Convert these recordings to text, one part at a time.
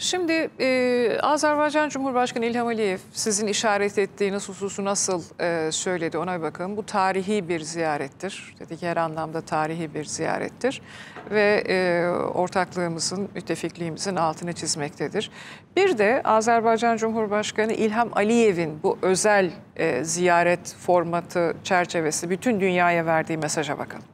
Şimdi e, Azerbaycan Cumhurbaşkanı İlham Aliyev sizin işaret ettiğiniz hususu nasıl e, söyledi ona bir bakalım. Bu tarihi bir ziyarettir. Dedi ki her anlamda tarihi bir ziyarettir. Ve e, ortaklığımızın, müttefikliğimizin altını çizmektedir. Bir de Azerbaycan Cumhurbaşkanı İlham Aliyev'in bu özel e, ziyaret formatı çerçevesi bütün dünyaya verdiği mesaja bakalım.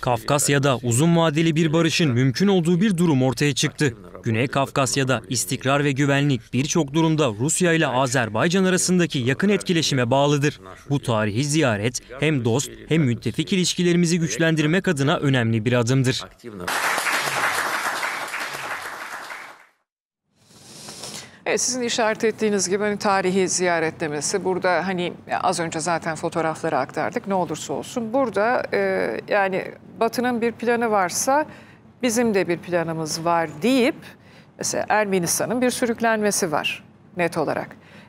Kafkasya'da uzun vadeli bir barışın mümkün olduğu bir durum ortaya çıktı. Güney Kafkasya'da istikrar ve güvenlik birçok durumda Rusya ile Azerbaycan arasındaki yakın etkileşime bağlıdır. Bu tarihi ziyaret hem dost hem müttefik ilişkilerimizi güçlendirmek adına önemli bir adımdır. Evet, sizin işaret ettiğiniz gibi hani tarihi ziyaret demesi burada hani az önce zaten fotoğrafları aktardık ne olursa olsun. Burada e, yani Batı'nın bir planı varsa bizim de bir planımız var deyip mesela Ermenistan'ın bir sürüklenmesi var net olarak.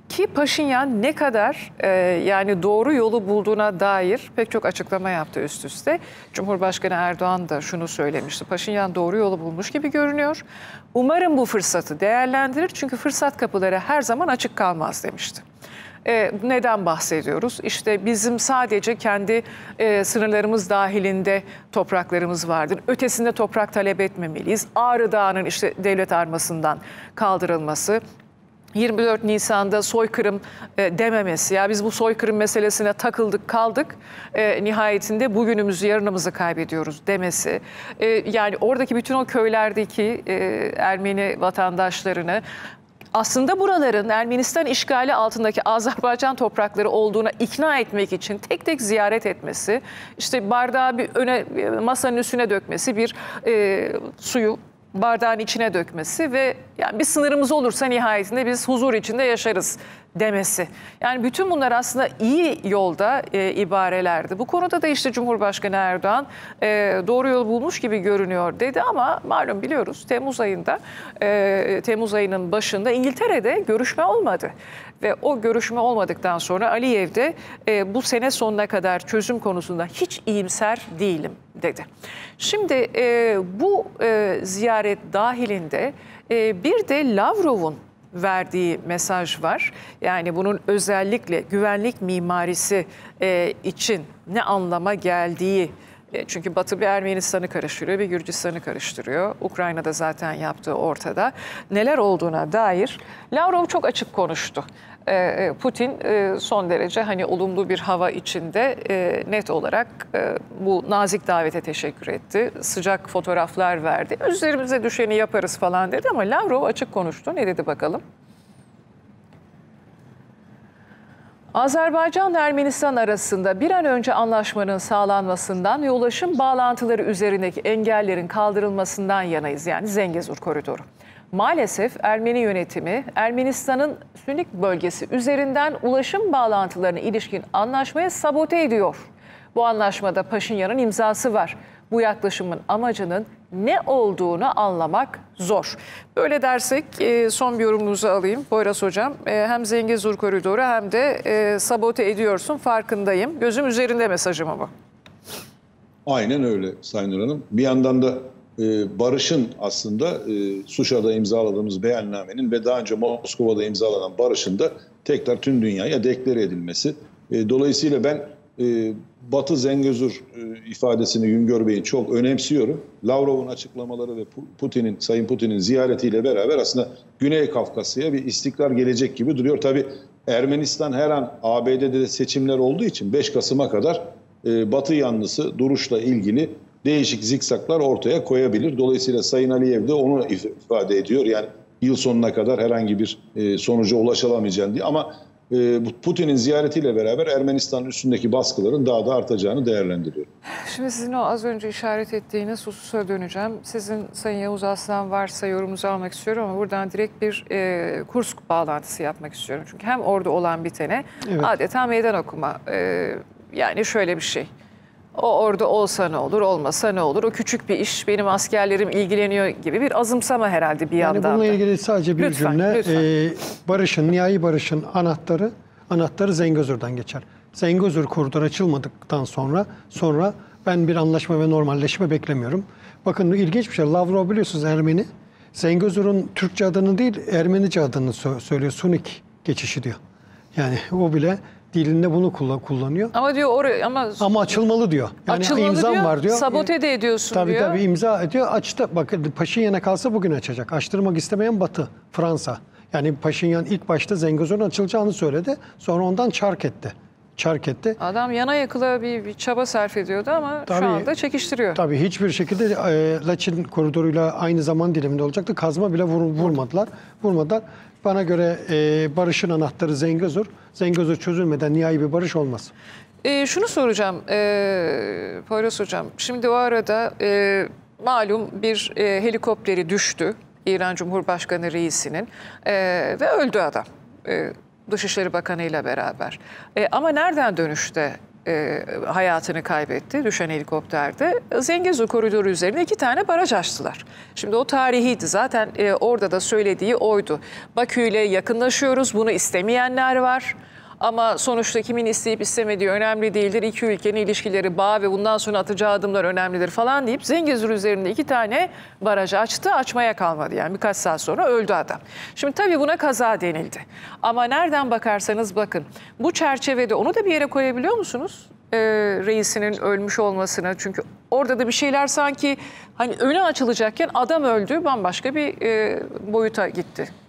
Ki Paşinyan ne kadar e, yani doğru yolu bulduğuna dair pek çok açıklama yaptı üst üste. Cumhurbaşkanı Erdoğan da şunu söylemişti. Paşinyan doğru yolu bulmuş gibi görünüyor. Umarım bu fırsatı değerlendirir çünkü fırsat kapıları her zaman açık kalmaz demişti. E, neden bahsediyoruz? İşte bizim sadece kendi e, sınırlarımız dahilinde topraklarımız vardır. Ötesinde toprak talep etmemeliyiz. Ağrı Dağı'nın işte devlet armasından kaldırılması, 24 Nisan'da soykırım e, dememesi. Ya biz bu soykırım meselesine takıldık kaldık. E, nihayetinde bugünümüzü yarınımızı kaybediyoruz demesi. E, yani oradaki bütün o köylerdeki e, Ermeni vatandaşlarını aslında buraların Ermenistan işgali altındaki Azerbaycan toprakları olduğuna ikna etmek için tek tek ziyaret etmesi, işte bardağı bir öne masanın üstüne dökmesi, bir e, suyu bardağın içine dökmesi ve yani bir sınırımız olursa nihayetinde biz huzur içinde yaşarız demesi. Yani bütün bunlar aslında iyi yolda e, ibarelerdi. Bu konuda da işte Cumhurbaşkanı Erdoğan e, doğru yol bulmuş gibi görünüyor dedi ama malum biliyoruz Temmuz ayında e, Temmuz ayının başında İngiltere'de görüşme olmadı. Ve o görüşme olmadıktan sonra Aliyev de e, bu sene sonuna kadar çözüm konusunda hiç iyimser değilim dedi. Şimdi e, bu e, ziyaret dahilinde e, bir de Lavrov'un verdiği mesaj var. Yani bunun özellikle güvenlik mimarisi e, için ne anlama geldiği çünkü Batı bir Ermenistan'ı karıştırıyor, bir Gürcistan'ı karıştırıyor. Ukrayna'da zaten yaptığı ortada. Neler olduğuna dair Lavrov çok açık konuştu. E, Putin son derece hani olumlu bir hava içinde net olarak bu nazik davete teşekkür etti. Sıcak fotoğraflar verdi. Üzerimize düşeni yaparız falan dedi ama Lavrov açık konuştu. Ne dedi bakalım? Azerbaycan ile Ermenistan arasında bir an önce anlaşmanın sağlanmasından ve ulaşım bağlantıları üzerindeki engellerin kaldırılmasından yanayız. Yani Zengezur koridoru. Maalesef Ermeni yönetimi Ermenistan'ın Sünnik bölgesi üzerinden ulaşım bağlantılarına ilişkin anlaşmaya sabote ediyor. Bu anlaşmada Paşinyan'ın imzası var. Bu yaklaşımın amacının ne olduğunu anlamak zor. Böyle dersek e, son bir yorumunuzu alayım. Poyraz Hocam e, hem Zengezur koridoru hem de e, sabote ediyorsun farkındayım. Gözüm üzerinde mesajım bu. Aynen öyle Sayın Nur Hanım. Bir yandan da barışın aslında Suşa'da imzaladığımız beyannamenin ve daha önce Moskova'da imzalanan barışın da tekrar tüm dünyaya deklare edilmesi. Dolayısıyla ben Batı Zengezur e, ifadesini Güngör Bey'in çok önemsiyorum. Lavrov'un açıklamaları ve Putin'in, Sayın Putin'in ziyaretiyle beraber aslında Güney Kafkasya'ya bir istikrar gelecek gibi duruyor. Tabi Ermenistan her an ABD'de de seçimler olduğu için 5 Kasım'a kadar e, Batı yanlısı duruşla ilgili değişik zikzaklar ortaya koyabilir. Dolayısıyla Sayın Aliyev de onu ifade ediyor. Yani yıl sonuna kadar herhangi bir e, sonuca ulaşılamayacağını diye. Ama Putin'in ziyaretiyle beraber Ermenistan'ın üstündeki baskıların daha da artacağını değerlendiriyor. Şimdi sizin o az önce işaret ettiğiniz hususa döneceğim. Sizin Sayın Yavuz Aslan varsa yorumunuzu almak istiyorum ama buradan direkt bir e, Kursk bağlantısı yapmak istiyorum. Çünkü hem orada olan bitene evet. adeta meydan okuma. E, yani şöyle bir şey. O orada olsa ne olur, olmasa ne olur? O küçük bir iş, benim askerlerim ilgileniyor gibi bir azımsama herhalde bir yani yandan. Bununla ilgili sadece bir lütfen, cümle. Lütfen. Ee, barışın, nihai barışın anahtarı, anahtarı Zengezur'dan geçer. Zengezur koridoru açılmadıktan sonra sonra Ben bir anlaşma ve normalleşme beklemiyorum. Bakın ilginç bir şey. Lavrov biliyorsunuz Ermeni. Zengezur'un Türkçe adını değil Ermenice adını sö- söylüyor. Sunik geçişi diyor. Yani o bile dilinde bunu kullan- kullanıyor. Ama diyor oraya ama, Ama açılmalı diyor. Yani açılmalı imzam diyor, var diyor. sabote de ediyorsun Tabii diyor. tabii imza ediyor. Açtı. Bakın Paşinyan'a kalsa bugün açacak. Açtırmak istemeyen Batı, Fransa. Yani Paşinyan ilk başta Zengezur'un açılacağını söyledi. Sonra ondan çark etti. Çark etti. Adam yana yakıla bir, bir çaba sarf ediyordu ama Tabii. şu anda çekiştiriyor. Tabii hiçbir şekilde e, Laçin koridoruyla aynı zaman diliminde olacaktı. Kazma bile vur- vurmadılar. Vurmadılar. Bana göre e, barışın anahtarı Zengezur. Zengezur çözülmeden nihai bir barış olmaz. Ee, şunu soracağım e, Poyraz Hocam. Şimdi o arada e, malum bir e, helikopteri düştü. İran Cumhurbaşkanı reisinin e, ve öldü adam. E, Dışişleri Bakanı ile beraber. E, ama nereden dönüşte e, hayatını kaybetti düşen helikopterde? Zengezur koridoru üzerine iki tane baraj açtılar. Şimdi o tarihiydi zaten e, orada da söylediği oydu. Bakü ile yakınlaşıyoruz bunu istemeyenler var. Ama sonuçta kimin isteyip istemediği önemli değildir. İki ülkenin ilişkileri, bağ ve bundan sonra atacağı adımlar önemlidir falan deyip Zengezur üzerinde iki tane baraj açtı. Açmaya kalmadı yani birkaç saat sonra öldü adam. Şimdi tabii buna kaza denildi. Ama nereden bakarsanız bakın bu çerçevede onu da bir yere koyabiliyor musunuz? Ee, reisinin ölmüş olmasını. Çünkü orada da bir şeyler sanki hani öne açılacakken adam öldü bambaşka bir e, boyuta gitti.